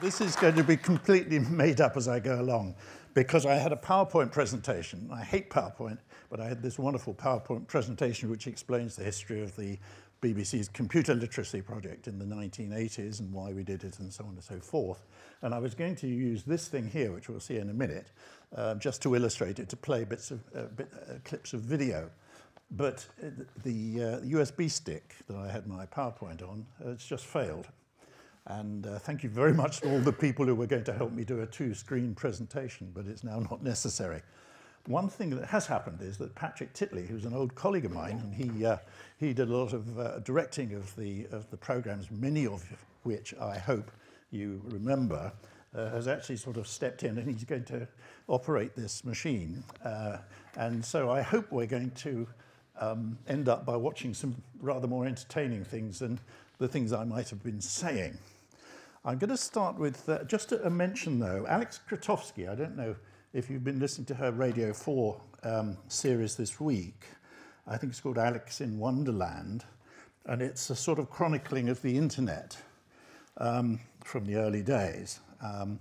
this is going to be completely made up as I go along because I had a PowerPoint presentation. I hate PowerPoint, but I had this wonderful PowerPoint presentation which explains the history of the BBC's computer literacy project in the 1980s and why we did it and so on and so forth. And I was going to use this thing here, which we'll see in a minute, uh, just to illustrate it, to play bits of, uh, bit, uh, clips of video. But uh, the uh, USB stick that I had my PowerPoint on, it's just failed. And uh, thank you very much to all the people who were going to help me do a two-screen presentation, but it's now not necessary. One thing that has happened is that Patrick Titley, who's an old colleague of mine, and he, uh, he did a lot of uh, directing of the, of the programs, many of which I hope you remember, uh, has actually sort of stepped in and he's going to operate this machine. Uh, and so I hope we're going to um, end up by watching some rather more entertaining things than the things I might have been saying. I'm going to start with uh, just a, mention, though. Aleks Krotoski, I don't know if you've been listening to her Radio 4 um, series this week. I think it's called Alex in Wonderland, and it's a sort of chronicling of the internet um, from the early days, um,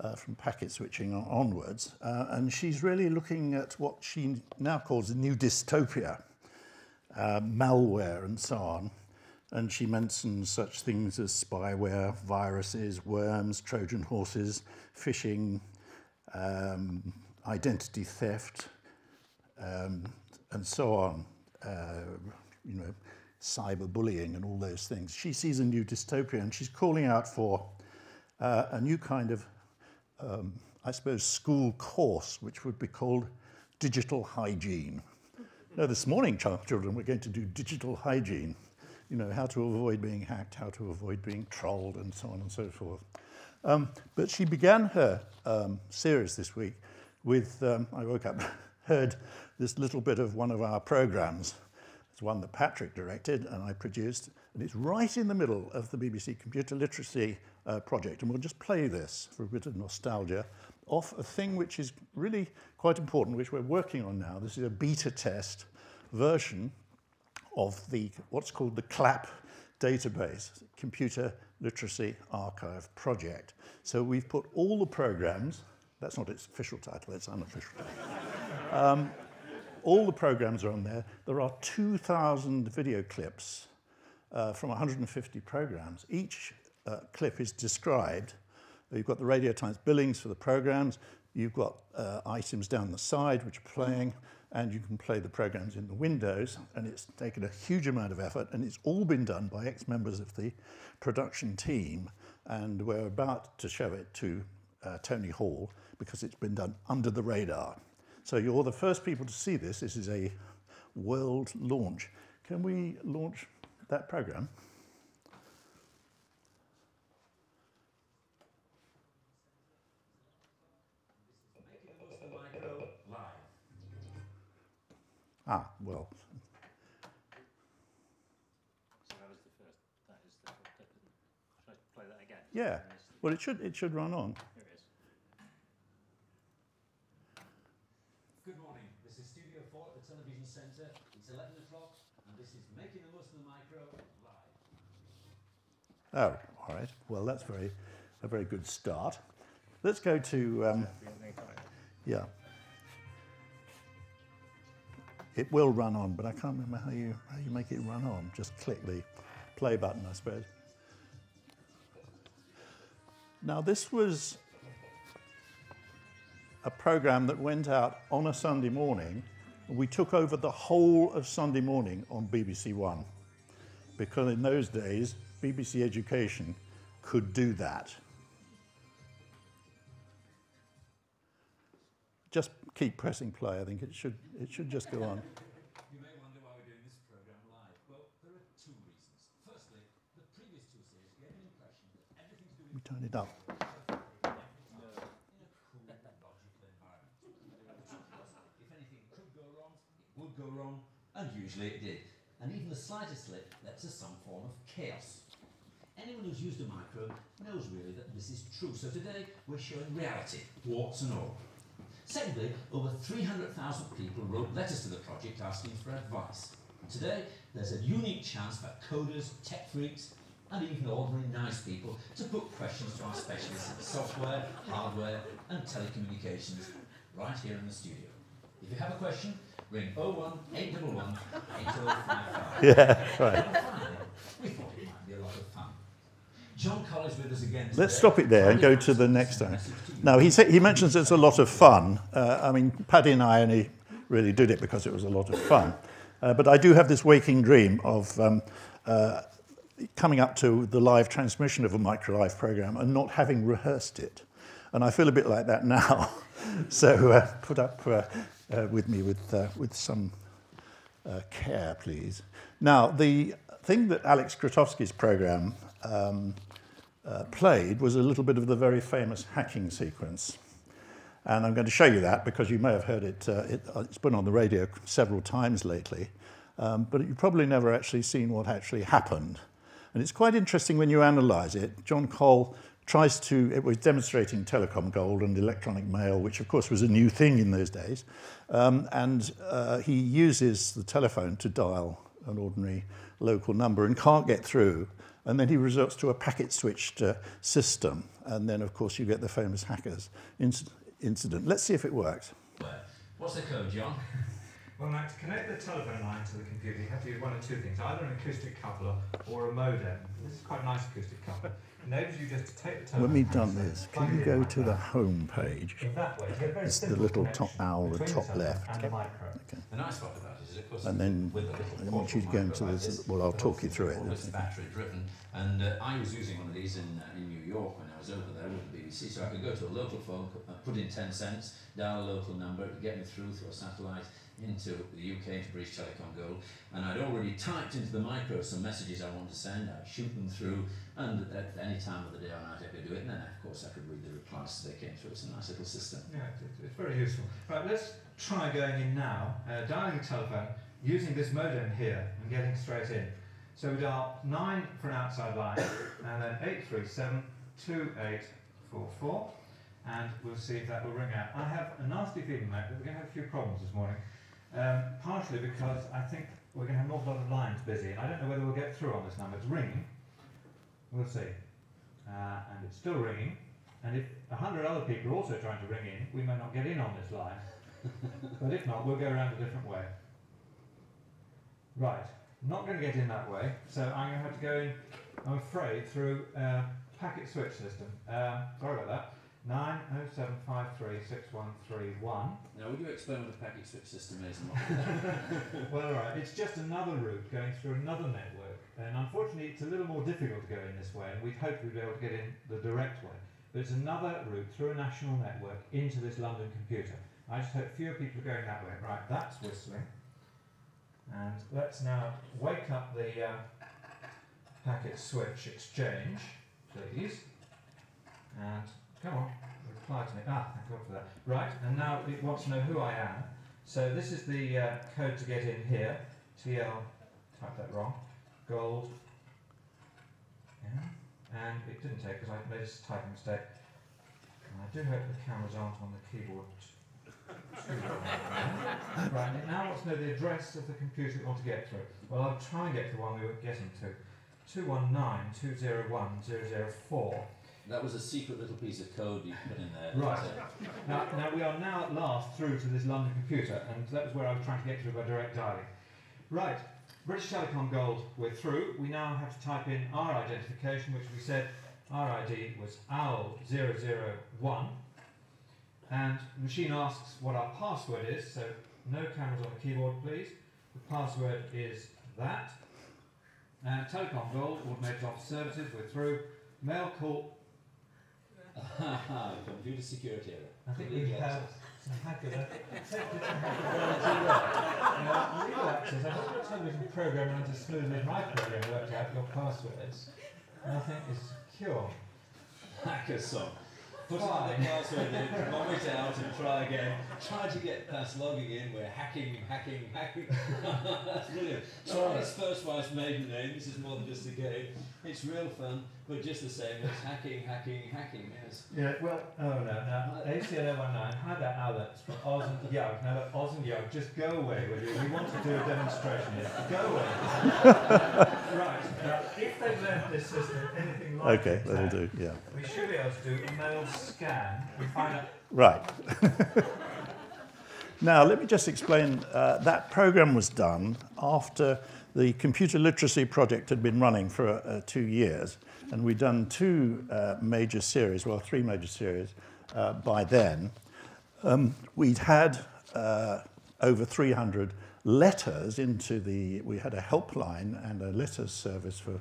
uh, from packet switching on onwards. Uh, and she's really looking at what she now calls a new dystopia, uh, malware and so on. And she mentions such things as spyware, viruses, worms, Trojan horses, phishing, um, identity theft, um, and so on. Uh, you know, cyberbullying and all those things. She sees a new dystopia and she's calling out for uh, a new kind of, um, I suppose, school course, which would be called digital hygiene. Now, this morning, children, we're going to do digital hygiene you know, how to avoid being hacked, how to avoid being trolled, and so on and so forth. Um, but she began her um, series this week with, um, I woke up, heard this little bit of one of our programs. It's one that Patrick directed and I produced, and it's right in the middle of the BBC Computer Literacy uh, project. And we'll just play this for a bit of nostalgia off a thing which is really quite important, which we're working on now. This is a beta test version of the what's called the CLAP database, Computer Literacy Archive Project. So we've put all the programs, that's not its official title, it's unofficial. um, all the programs are on there. There are 2,000 video clips uh, from 150 programs. Each uh, clip is described. You've got the Radio Times billings for the programs. You've got uh, items down the side which are playing and you can play the programs in the windows and it's taken a huge amount of effort and it's all been done by ex-members of the production team and we're about to show it to uh, Tony Hall because it's been done under the radar. So you're the first people to see this. This is a world launch. Can we launch that program? Ah, well. So that was the first. That is the. That should I play that again? Yeah. Well, it should it should run on. Here it is. Good morning. This is Studio 4 at the Television Centre. It's 11 o'clock, and this is Making the Most of the Micro live. Oh, all right. Well, that's very a very good start. Let's go to um, yeah. It will run on, but I can't remember how you, how you make it run on. Just click the play button, I suppose. Now, this was a program that went out on a Sunday morning. We took over the whole of Sunday morning on BBC One because in those days, BBC Education could do that. Just keep pressing play. I think it should, it should just go on. You may wonder why we're doing this programme live. Well, there are two reasons. Firstly, the previous two series gave an impression that everything to do We turn it up. in a cool, logical environment. if anything could go wrong, it would go wrong, and usually it did. And even the slightest slip led to some form of chaos. Anyone who's used a micro knows really that this is true. So today we're showing reality, warts and all. Secondly, over 300,000 people wrote letters to the project asking for advice. Today, there's a unique chance for coders, tech freaks, and even ordinary nice people to put questions to our specialists in software, hardware, and telecommunications right here in the studio. If you have a question, ring 01 811 8055. Yeah, right. And finally, we thought it might be a lot of fun. John Collins with us again. Let's stop it there and go to the next one. Now, he, he mentions it's a lot of fun. Uh, I mean, Paddy and I only really did it because it was a lot of fun. Uh, but I do have this waking dream of um, uh, coming up to the live transmission of a Micro Live program and not having rehearsed it. And I feel a bit like that now. so uh, put up uh, uh, with me with, uh, with some uh, care, please. Now, the thing that Aleks Krotoski's program um, uh, played was a little bit of the very famous hacking sequence. And I'm going to show you that because you may have heard it, uh, it uh, it's been on the radio several times lately, um, but you've probably never actually seen what actually happened. And it's quite interesting when you analyze it. John Coll tries to, it was demonstrating telecom gold and electronic mail, which of course was a new thing in those days. Um, and uh, he uses the telephone to dial an ordinary local number and can't get through. And then he resorts to a packet switched uh, system. And then, of course, you get the famous hackers inc- incident. Let's see if it works. What's the code, John? Well, now, to connect the telephone line to the computer, you have to use one of two things, either an acoustic coupler or a modem. This is quite a nice acoustic coupler. It enables you just to take the telephone When we've done this, can you go like to the home page? In that way, you get a very It's the little top connection owl, the top telephone left. And a micro. The nice part about it is, of course, And then with a I want you to go into portable this. Well, I'll talk you through it. Always battery driven, and uh, I was using one of these in uh, in New York when I was over there with the BBC, so I could go to a local phone, uh, put in ten cents, dial a local number, get me through through a satellite into the UK into British Telecom Gold, and I'd already typed into the micro some messages I wanted to send. I'd shoot them through, and at any time of the day or night I could do it, and then of course I could read the replies as they came through. It's a nice little system. Yeah, it's, very useful. Right, let's try going in now, uh, dialing a telephone, using this modem here and getting straight in. So we dial 9 for an outside line, and then 837 2844, and we'll see if that will ring out. I have a nasty feeling, that we're going to have a few problems this morning. Um, partially because I think we're going to have an awful lot of lines busy, and I don't know whether we'll get through on this number. It's ringing. We'll see. Uh, and it's still ringing. And if a hundred other people are also trying to ring in, we may not get in on this line. but if not, we'll go around a different way. Right, not going to get in that way, so I'm going to have to go in, I'm afraid, through a packet switch system. Um, sorry about that. 907536131. Now, would you explain what a packet switch system is Well, all right, it's just another route going through another network. And unfortunately, it's a little more difficult to go in this way, and we'd hoped we'd be able to get in the direct way. But it's another route through a national network into this London computer. I just hope fewer people are going that way. Right, that's whistling. And let's now wake up the uh, packet switch exchange, please. And come on, reply to me. Ah, thank God for that. Right, and now it wants to know who I am. So this is the uh, code to get in here. TL, type that wrong. Gold. Yeah. And it didn't take because I made a typing mistake. And I do hope the cameras aren't on the keyboard. right, it now wants to know the address of the computer we want to get through. Well, I'll try and get to the one we were getting to. 219.201.004. That was a secret little piece of code you put in there. Right. Now, now we are now at last through to this London computer, and that was where I was trying to get through by direct dialing. Right, British Telecom Gold, we're through. We now have to type in our identification, which we said our ID was OWL001. And the machine asks what our password is, so no cameras on the keyboard, please. The password is that. And Telecom Gold, automated office services, we're through. Mail call computer security error. I think we Legal have access. some hacker there. Attempted some hackerability there. Now, on legal access, I hope your television program runs as smoothly as my program worked out your passwords. Nothing is secure. Hacker song. Put another password in, vomit out and try again. Try to get past logging in. We're hacking, hacking, hacking. That's brilliant. Try his first wife's maiden name. This is more than just a game. It's real fun, but just the same. It's hacking, hacking, hacking. Yes. Yeah, well, oh no, no. ACL 019 had that Alex for Oz and Young. Now, look, Oz and Young, just go away with you. We want to do a demonstration here. Go away. right, now, if they've learned this system anything like that. Okay, it, that'll do, yeah. we should be able to do a mail scan and find out. Right. now, let me just explain. Uh, that program was done after the computer literacy project had been running for uh, two years, and we'd done two uh, major series, well, three major series uh, by then. Um, we'd had uh, over 300 letters into the, we had a helpline and a letters service for,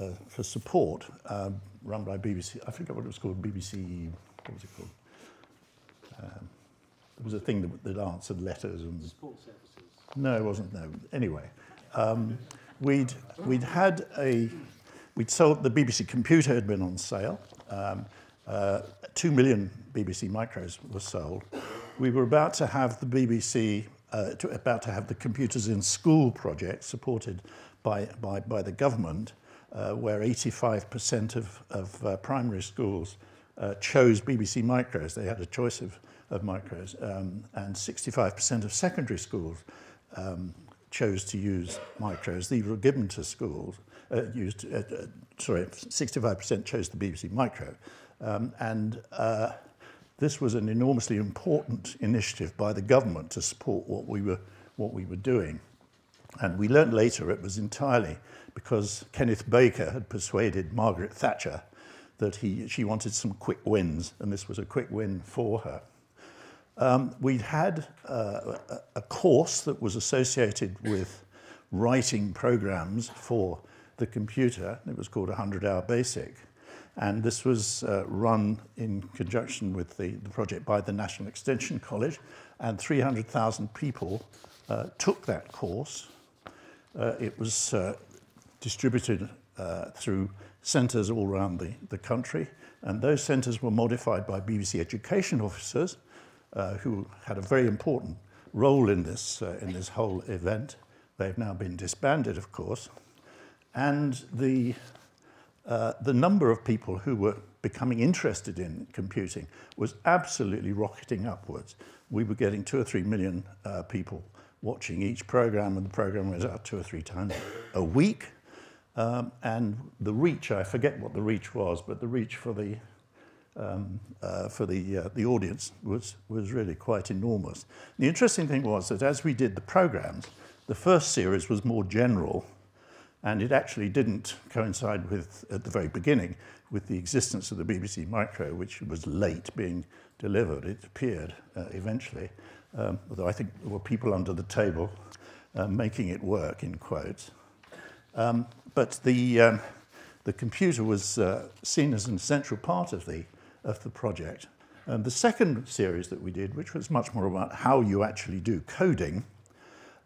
uh, for support um, run by BBC, I forget what it was called, BBC, what was it called? Um, it was a thing that, that answered letters and Support services. no, it wasn't. No. Anyway, um, we'd we'd had a we'd sold the BBC computer had been on sale. Um, uh, two million BBC micros were sold. We were about to have the BBC uh, to, about to have the computers in school project supported by by by the government, uh, where 85% of of uh, primary schools uh, chose BBC micros. They had a choice of of micros, um, and 65% of secondary schools um, chose to use micros. These were given to schools, uh, used, uh, uh, sorry, 65% chose the BBC micro. Um, and uh, this was an enormously important initiative by the government to support what we were, what we were doing. And we learned later it was entirely because Kenneth Baker had persuaded Margaret Thatcher that he, she wanted some quick wins, and this was a quick win for her. Um, we'd had uh, a, a course that was associated with writing programs for the computer. It was called 100 Hour Basic. And this was uh, run in conjunction with the, the project by the National Extension College. And 300,000 people uh, took that course. Uh, it was uh, distributed uh, through centres all around the, the country. And those centres were modified by BBC education officers uh, who had a very important role in this, in this whole event. They've now been disbanded, of course. And the, uh, the number of people who were becoming interested in computing was absolutely rocketing upwards. We were getting two or three million uh, people watching each program, and the program was out two or three times a week. Um, and the reach, I forget what the reach was, but the reach for the um, uh, for the, uh, the audience was, was really quite enormous. The interesting thing was that as we did the programs, the first series was more general, and it actually didn't coincide with, at the very beginning, with the existence of the BBC Micro, which was late being delivered. It appeared uh, eventually, um, although I think there were people under the table uh, making it work, in quotes. Um, but the, um, the computer was uh, seen as an essential part of the of the project. And the second series that we did, which was much more about how you actually do coding,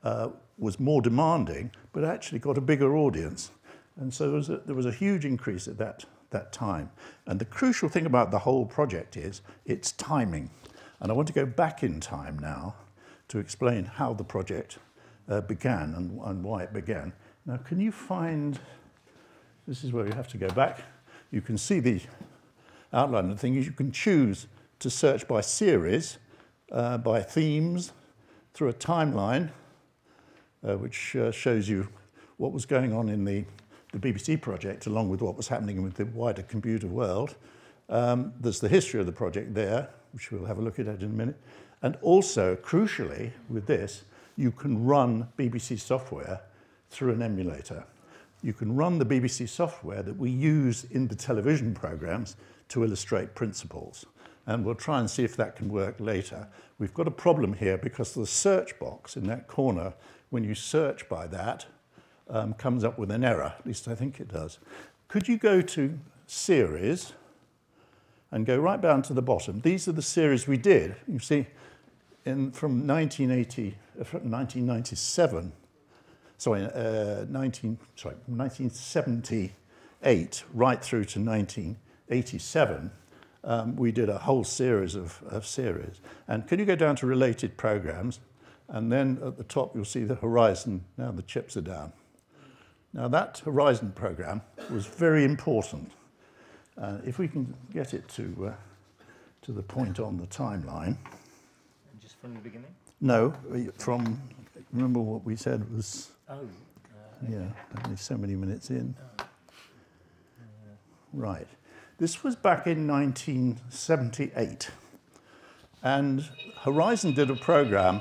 uh, was more demanding, but actually got a bigger audience. And so there was a, there was a huge increase at that, that time. And the crucial thing about the whole project is its timing. And I want to go back in time now to explain how the project uh, began and, and why it began. Now, can you find, this is where you have to go back. You can see the outline of the thing you can choose to search by series, uh, by themes, through a timeline, uh, which uh, shows you what was going on in the, the BBC project, along with what was happening with the wider computer world. Um, there's the history of the project there, which we'll have a look at in a minute. And also, crucially, with this, you can run BBC software through an emulator. You can run the BBC software that we use in the television programs to illustrate principles. And we'll try and see if that can work later. We've got a problem here because the search box in that corner, when you search by that, um, comes up with an error. At least I think it does. Could you go to series and go right down to the bottom? These are the series we did. You see, in, from 1980, uh, from 1997, sorry, uh, 19, sorry, 1978 right through to 19. 87, um, we did a whole series of, of series. And can you go down to related programs? And then at the top, you'll see the horizon. Now the chips are down. Now that horizon program was very important. Uh, if we can get it to, uh, to the point on the timeline. Just from the beginning? No, from, remember what we said was, Oh, uh, yeah, only so many minutes in. Right. This was back in 1978. And Horizon did a program.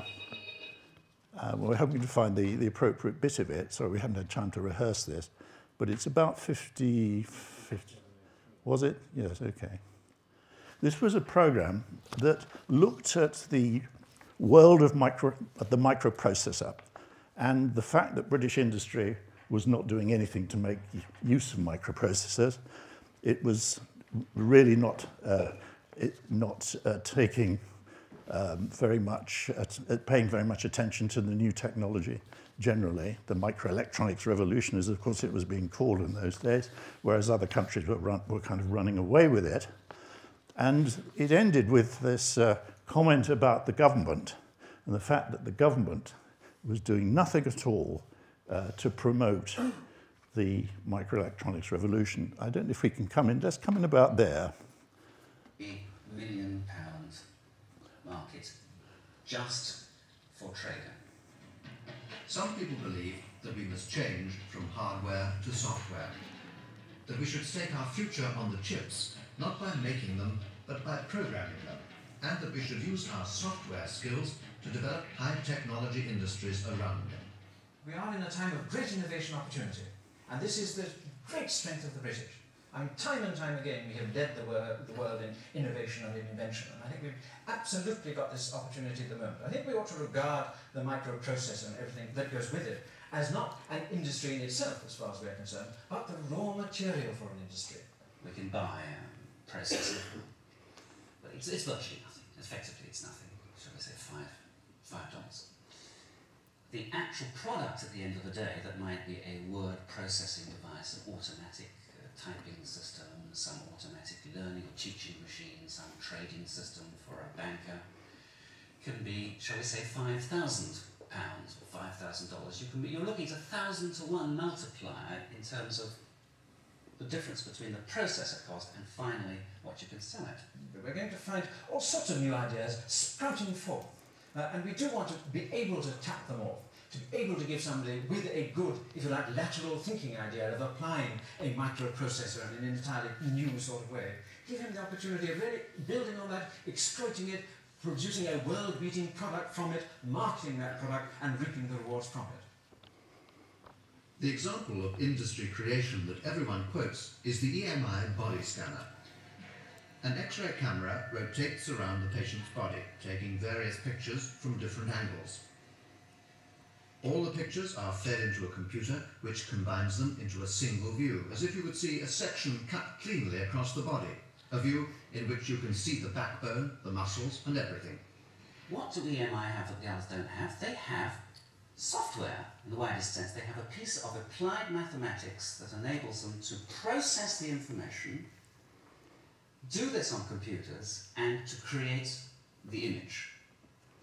Uh, we're hoping to find the, the appropriate bit of it. Sorry, we haven't had time to rehearse this. But it's about 50, 50. Was it? Yes, okay. This was a program that looked at the world of micro, at the microprocessor and the fact that British industry was not doing anything to make use of microprocessors. It was really not, uh, it, not uh, taking um, very much, paying very much attention to the new technology generally. The microelectronics revolution, as of course it was being called in those days, whereas other countries were, run, were kind of running away with it. And it ended with this uh, comment about the government and the fact that the government was doing nothing at all uh, to promote the microelectronics revolution. I don't know if we can come in. Let's come in about there. A million pound market just for trading. Some people believe that we must change from hardware to software. That we should stake our future on the chips, not by making them, but by programming them. And that we should use our software skills to develop high technology industries around them. We are in a time of great innovation opportunity, and this is the great strength of the British. I mean, time and time again, we have led the, wor the world in innovation and in invention, and I think we've absolutely got this opportunity at the moment. I think we ought to regard the microprocessor and everything that goes with it as not an industry in itself, as far as we're concerned, but the raw material for an industry. We can buy um, processing, but it's, it's virtually nothing. Effectively, it's nothing. Shall we say five, five dollars? The actual product at the end of the day that might be a word processing device, an automatic uh, typing system, some automatic learning or teaching machine, some trading system for a banker, can be, shall we say, five thousand pounds or five thousand dollars. You can be, you're looking at a thousand to one multiplier in terms of the difference between the processor cost and finally what you can sell it. We're going to find all sorts of new ideas sprouting forth. Uh, and we do want to be able to tap them off, to be able to give somebody with a good, if you like, lateral thinking idea of applying a microprocessor in an entirely new sort of way. Give him the opportunity of really building on that, exploiting it, producing a world-beating product from it, marketing that product, and reaping the rewards from it. The example of industry creation that everyone quotes is the EMI body scanner. An X-ray camera rotates around the patient's body, taking various pictures from different angles. All the pictures are fed into a computer, which combines them into a single view, as if you would see a section cut cleanly across the body, a view in which you can see the backbone, the muscles, and everything. What do EMI have that the others don't have? They have software, in the widest sense. They have a piece of applied mathematics that enables them to process the information, do this on computers, and to create the image.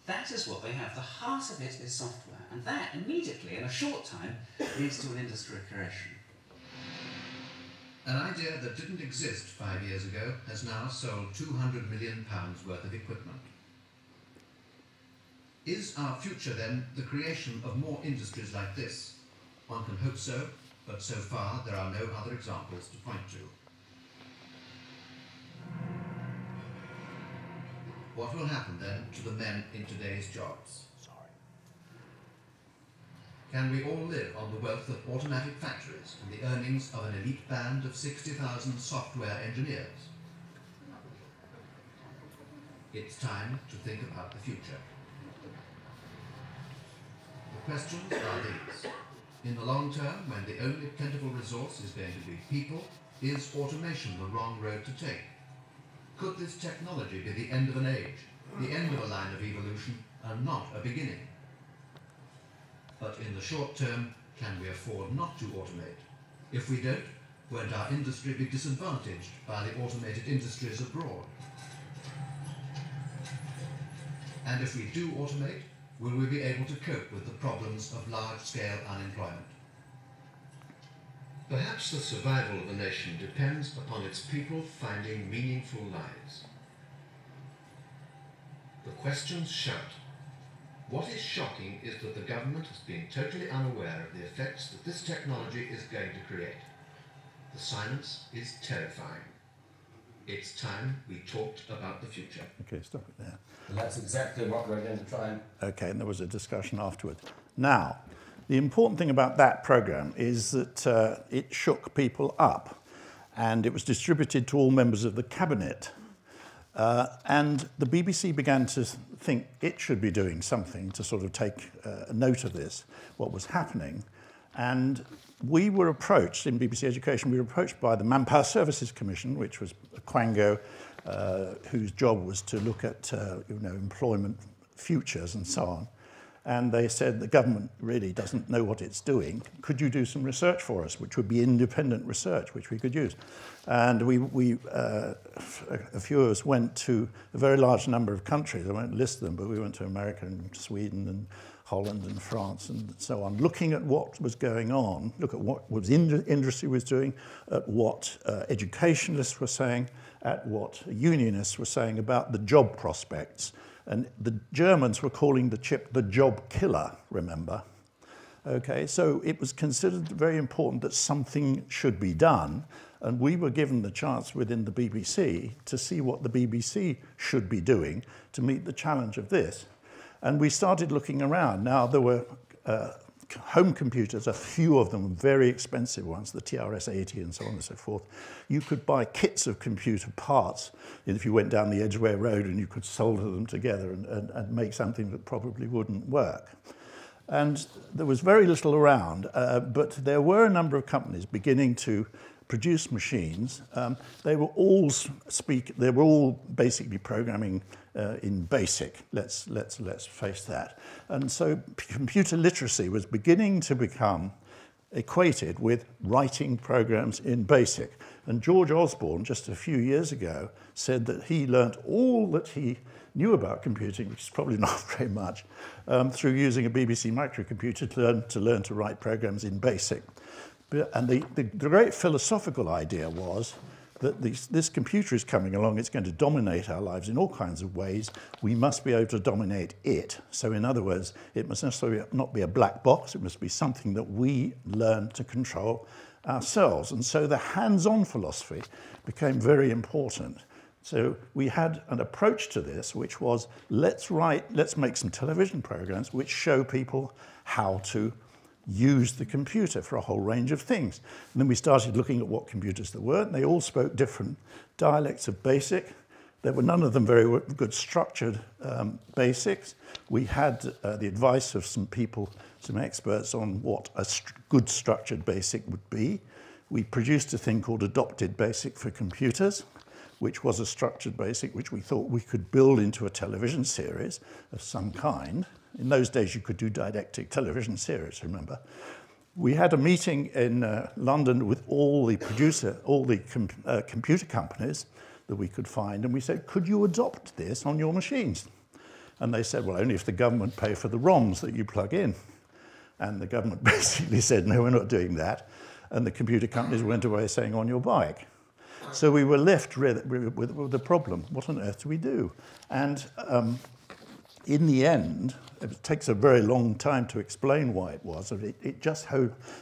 That is what they have. The heart of it is software, and that immediately, in a short time, leads to an industry creation. An idea that didn't exist five years ago has now sold £200 million worth of equipment. Is our future then the creation of more industries like this? One can hope so, but so far there are no other examples to point to. What will happen then to the men in today's jobs? Sorry. Can we all live on the wealth of automatic factories and the earnings of an elite band of 60,000 software engineers? It's time to think about the future. The questions are these. In the long term, when the only plentiful resource is going to be people, is automation the wrong road to take? Could this technology be the end of an age, the end of a line of evolution, and not a beginning? But in the short term, can we afford not to automate? If we don't, Won't our industry be disadvantaged by the automated industries abroad? And if we do automate, will we be able to cope with the problems of large-scale unemployment? Perhaps the survival of a nation depends upon its people finding meaningful lives. The questions shout. What is shocking is that the government has been totally unaware of the effects that this technology is going to create. The silence is terrifying. It's time we talked about the future. Okay, stop it there. And that's exactly what we're going to try and Okay, and there was a discussion afterwards. Now, the important thing about that program is that uh, it shook people up and it was distributed to all members of the cabinet. Uh, and the BBC began to think it should be doing something to sort of take uh, note of this, what was happening. And we were approached in BBC Education, we were approached by the Manpower Services Commission, which was a Quango, uh, whose job was to look at uh, you know, employment futures and so on. And they said the government really doesn't know what it's doing. Could you do some research for us, which would be independent research, which we could use? And we, we uh, a few of us went to a very large number of countries. I won't list them, but we went to America and Sweden and Holland and France and so on, looking at what was going on, look at what was in industry was doing, at what uh, educationalists were saying, at what unionists were saying about the job prospects. And the Germans were calling the chip the job killer, remember? Okay, so it was considered very important that something should be done. And we were given the chance within the BBC to see what the BBC should be doing to meet the challenge of this. And we started looking around. Now, there were uh, home computers, a few of them very expensive ones, the TRS-80 and so on and so forth. You could buy kits of computer parts if you went down the Edgware Road and you could solder them together and, and, and make something that probably wouldn't work. And there was very little around, uh, but there were a number of companies beginning to produce machines. Um, they were all speak. They were all basically programming uh, in BASIC. Let's let's let's face that. And so computer literacy was beginning to become equated with writing programs in BASIC. And George Osborne, just a few years ago, said that he learnt all that he knew about computing, which is probably not very much, um, through using a BBC microcomputer to learn to, learn to write programs in BASIC. And the, the, the great philosophical idea was that this, computer is coming along, it's going to dominate our lives in all kinds of ways. We must be able to dominate it. So in other words, it must necessarily not be a black box, it must be something that we learn to control ourselves. And so the hands-on philosophy became very important. So we had an approach to this, which was let's write, let's make some television programs which show people how to use the computer for a whole range of things. And then we started looking at what computers there were, and they all spoke different dialects of BASIC. There were none of them very good structured um, basics. We had uh, the advice of some people, some experts on what a st good structured basic would be. We produced a thing called Adopted Basic for Computers, which was a structured basic which we thought we could build into a television series of some kind. In those days, you could do didactic television series, remember? We had a meeting in uh, London with all the producer, all the com uh, computer companies that we could find, and we said, could you adopt this on your machines? And they said, well, only if the government pay for the ROMs that you plug in. And the government basically said, no, we're not doing that. And the computer companies went away saying, on your bike. So we were left with, the problem. What on earth do we do? And um, in the end, it takes a very long time to explain why it was. It, it just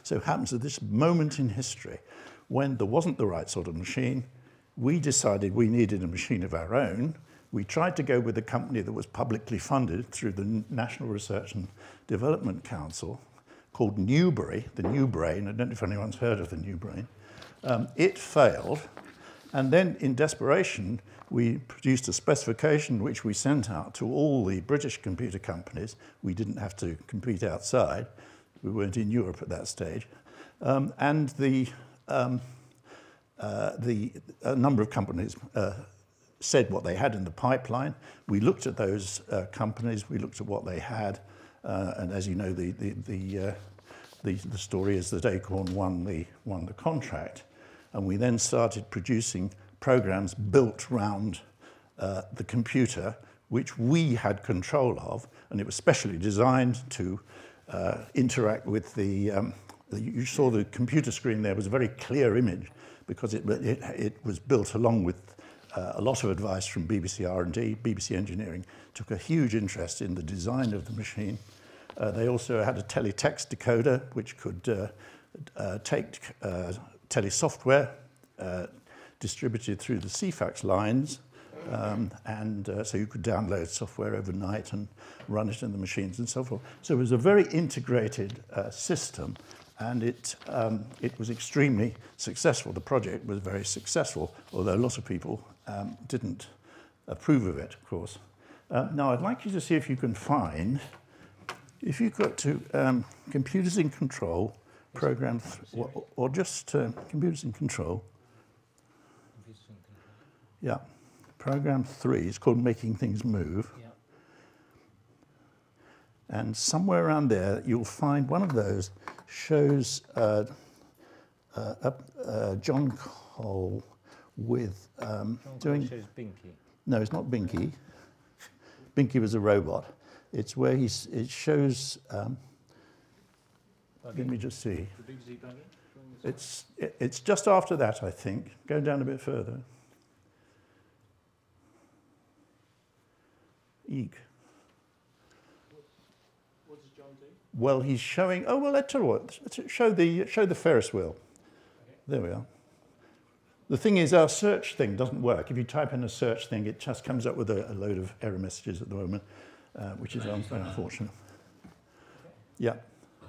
so happens at this moment in history when there wasn't the right sort of machine, we decided we needed a machine of our own. We tried to go with a company that was publicly funded through the National Research and Development Council called Newbury, the New Brain. I don't know if anyone's heard of the New Brain. Um, it failed and then in desperation, we produced a specification which we sent out to all the British computer companies. We didn't have to compete outside. We weren't in Europe at that stage. Um, and the, um, uh, the, a number of companies uh, said what they had in the pipeline. We looked at those uh, companies, we looked at what they had, uh, and as you know, the, the, the, uh, the, the story is that Acorn won the, won the contract. And we then started producing programs built round uh, the computer, which we had control of, and it was specially designed to uh, interact with the, um, you saw the computer screen there was a very clear image because it, it, it was built along with uh, a lot of advice from BBC R&D, BBC Engineering, took a huge interest in the design of the machine. Uh, they also had a teletext decoder, which could uh, uh, take uh, telesoftware uh, distributed through the Ceefax lines, um, and uh, so you could download software overnight and run it in the machines and so forth. So it was a very integrated uh, system, and it, um, it was extremely successful. The project was very successful, although a lot of people um, didn't approve of it, of course. Uh, now, I'd like you to see if you can find, if you go to um, Computers in Control, Program, or, or, just uh, Computers in Control. Yeah, Program 3 is called Making Things Move. Yeah. And somewhere around there, you'll find one of those shows uh, uh, uh, John Coll with um, doing. shows Binky. No, it's not Binky. Binky was a robot. It's where he's, it shows. Um, let me just see. The buggy? It's, it, it's just after that, I think. Go down a bit further. Eek. What does John do? Well, he's showing. Oh well, let's what. Let's show the show the Ferris wheel. Okay. There we are. The thing is, our search thing doesn't work. If you type in a search thing, it just comes up with a, a load of error messages at the moment, uh, which is unfortunate. Yeah.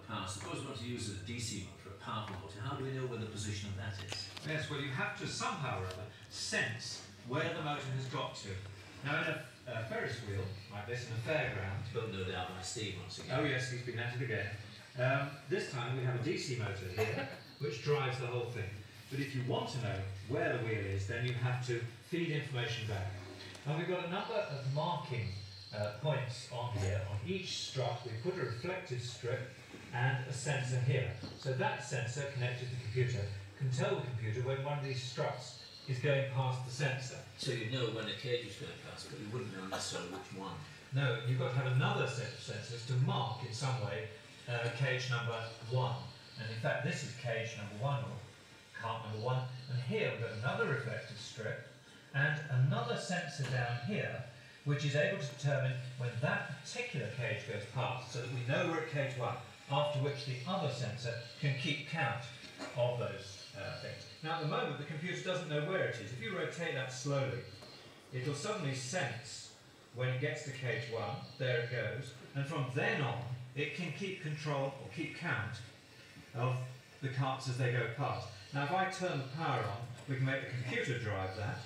Power. Suppose we want to use a DC motor, a powerful motor. How do we know where the position of that is? Yes, well, you have to somehow or other sense where the motor has got to. Now, in a uh, Ferris wheel like this in a fairground. But no doubt by Steve once again. Oh yes, he's been at it again. Um, this time we have a DC motor here, which drives the whole thing. But if you want to know where the wheel is, then you have to feed information back. Now we've got a number of marking uh, points on here. On each strut we put a reflective strip and a sensor here. So that sensor connected to the computer can tell the computer when one of these struts is going past the sensor. So you know when a cage is going past, but you wouldn't know necessarily which one. No, you've got to have another set of sensors to mark in some way uh, cage number one. And in fact, this is cage number one, or cart number one. And here we've got another reflective strip and another sensor down here, which is able to determine when that particular cage goes past, so that we know we're at cage one, after which the other sensor can keep count of those uh, things. Now at the moment the computer doesn't know where it is. If you rotate that slowly, it'll suddenly sense when it gets to cage 1, there it goes, and from then on it can keep control or keep count of the carts as they go past. Now if I turn the power on, we can make the computer drive that,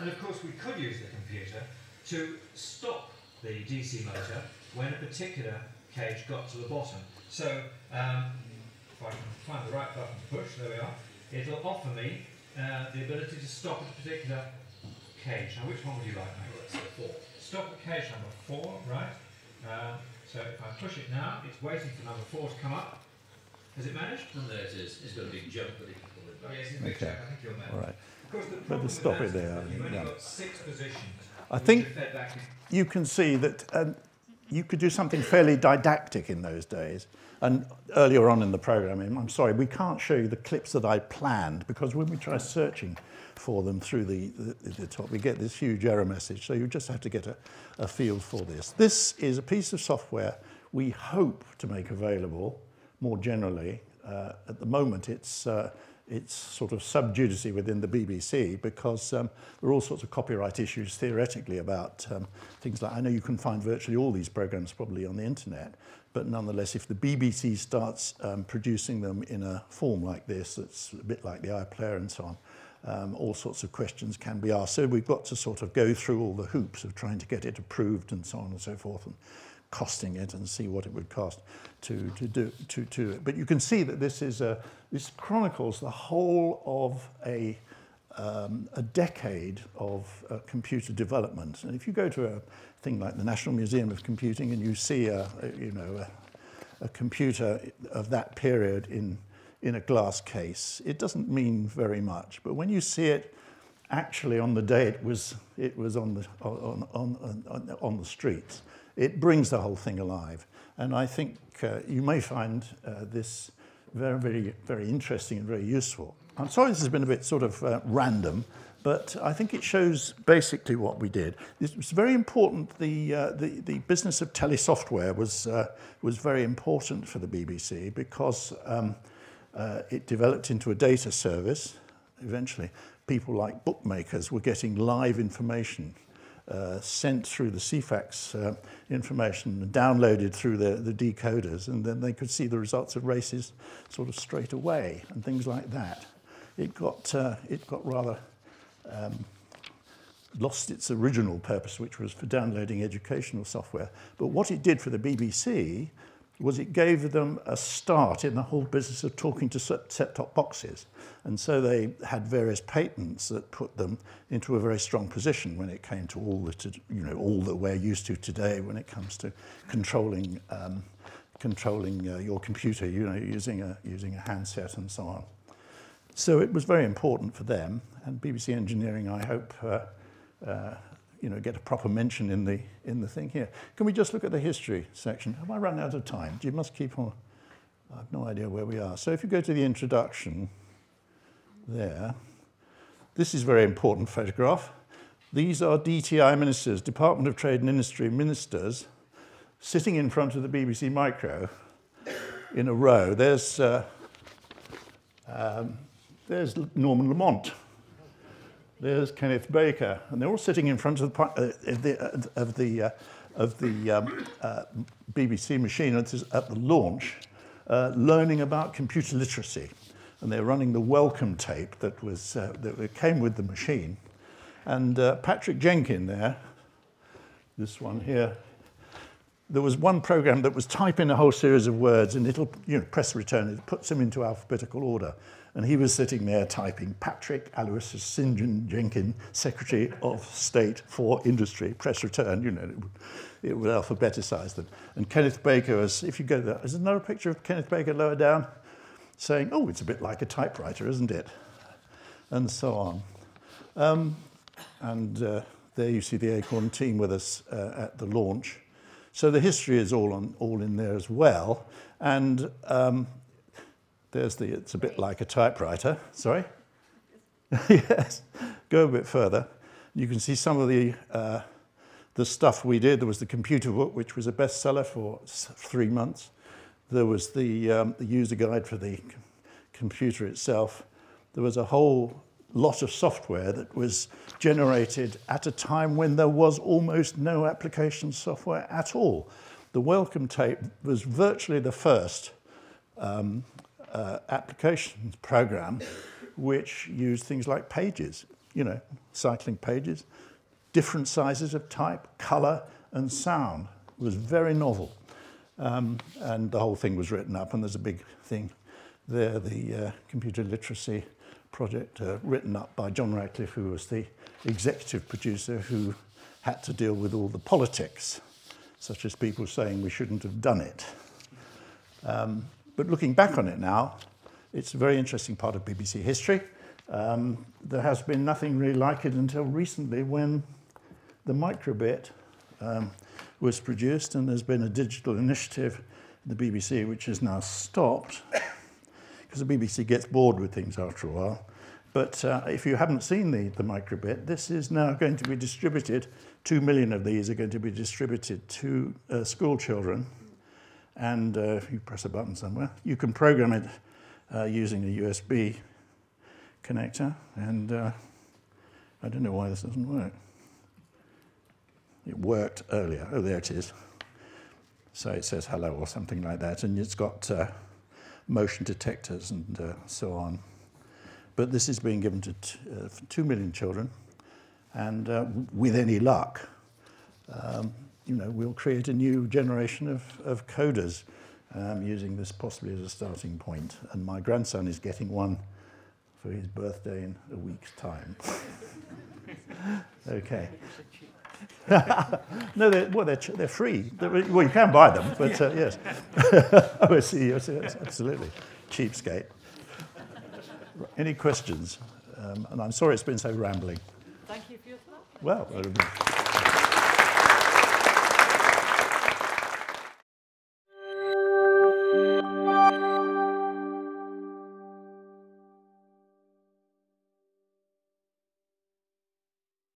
and of course we could use the computer to stop the DC motor when a particular cage got to the bottom. So um, if I can find the right button to push, there we are, it'll offer me uh, the ability to stop at a particular cage. Now, which one would you like, mate? four. Stop at cage number four, right? Uh, so if I push it now, it's waiting for number four to come up. Has it managed? And there it is. It's got a big jump, but it can pull it back. Yes, it's a Okay. jump. I think you'll manage. All right. Of course, the But problem stop it there. You've only yeah. got six positions. I think- are fed back in- You can see that um, you could do something fairly didactic in those days. And earlier on in the program, I'm sorry, we can't show you the clips that I planned because when we try searching for them through the, the, the top, we get this huge error message. So you just have to get a, a feel for this. This is a piece of software we hope to make available more generally. Uh, at the moment, it's, uh, it's sort of sub judice within the BBC because um, there are all sorts of copyright issues theoretically about um, things like, I know you can find virtually all these programs probably on the internet, but nonetheless, if the BBC starts um, producing them in a form like this, that's a bit like the iPlayer and so on, um, all sorts of questions can be asked. So we've got to sort of go through all the hoops of trying to get it approved and so on and so forth and costing it and see what it would cost to, to do to, to it. But you can see that this is a, this chronicles the whole of a, um, a decade of uh, computer development. And if you go to a thing like the National Museum of Computing and you see a, a you know a, a computer of that period in in a glass case, it doesn't mean very much. But when you see it actually on the day it was, it was on, the, on, on, on, on the streets, it brings the whole thing alive. And I think uh, you may find uh, this very, very, very interesting and very useful. I'm sorry this has been a bit sort of uh, random, but I think it shows basically what we did. It was very important, the, uh, the, the business of telesoftware was, uh, was very important for the BBC because um, uh, it developed into a data service eventually. People like bookmakers were getting live information uh, sent through the Ceefax uh, information, downloaded through the, the decoders, and then they could see the results of races sort of straight away and things like that. It got, uh, it got rather um, lost its original purpose, which was for downloading educational software. But what it did for the BBC was it gave them a start in the whole business of talking to set-top boxes. And so they had various patents that put them into a very strong position when it came to all that, you know, all that we're used to today when it comes to controlling, um, controlling uh, your computer, you know, using a, using a handset and so on. So it was very important for them, and BBC Engineering, I hope, uh, uh, you know, get a proper mention in the, in the thing here. Can we just look at the history section? Have I run out of time? You must keep on. I have no idea where we are. So if you go to the introduction there, this is a very important photograph. These are DTI ministers, Department of Trade and Industry ministers, sitting in front of the BBC Micro in a row. There's, uh, um, there's Norman Lamont, there's Kenneth Baker, and they're all sitting in front of the, uh, the, uh, of the, uh, of the um, uh, BBC machine at the launch, uh, learning about computer literacy. And they're running the welcome tape that, was, uh, that came with the machine. And Patrick Jenkin there, this one here, there was one program that was type in a whole series of words and it'll you know, press return, it puts them into alphabetical order. And he was sitting there typing Patrick Aloysius St. John Jenkin, Secretary of State for Industry, press return, you know, it would, it would alphabeticize them. And Kenneth Baker, was, if you go there, there's another picture of Kenneth Baker lower down saying, oh, it's a bit like a typewriter, isn't it? And so on. Um, and uh, there you see the Acorn team with us uh, at the launch. So the history is all, on, all in there as well. And um, there's the, it's a bit like a typewriter. Sorry? yes. Go a bit further. You can see some of the, uh, the stuff we did. There was the computer book, which was a bestseller for three months. There was the, um, the user guide for the computer itself. There was a whole lot of software that was generated at a time when there was almost no application software at all. The welcome tape was virtually the first um, uh, applications program which used things like pages, you know, cycling pages, different sizes of type, color, and sound. It was very novel. Um, and the whole thing was written up, and there's a big thing there, the uh, computer literacy project uh, written up by John Radcliffe, who was the executive producer who had to deal with all the politics, such as people saying we shouldn't have done it. Um, but looking back on it now, it's a very interesting part of BBC history. Um, there has been nothing really like it until recently when the microbit um, was produced and there's been a digital initiative in the BBC which has now stopped because the BBC gets bored with things after a while. But uh, if you haven't seen the, the microbit, this is now going to be distributed. Two million of these are going to be distributed to uh, school children and uh, if you press a button somewhere, you can program it uh, using a USB connector, and uh, I don't know why this doesn't work. It worked earlier. Oh, there it is. So it says hello or something like that, and it's got uh, motion detectors and uh, so on. But this is being given to uh, two million children, and with any luck, um, you know, we'll create a new generation of, of coders um, using this possibly as a starting point. And my grandson is getting one for his birthday in a week's time. okay. no, they're, well, they're, they're free. They're, well, you can buy them, but uh, yes. oh, I see, yes, yes, absolutely. Cheapskate. Any questions? Um, and I'm sorry it's been so rambling. Thank you for your time. Well,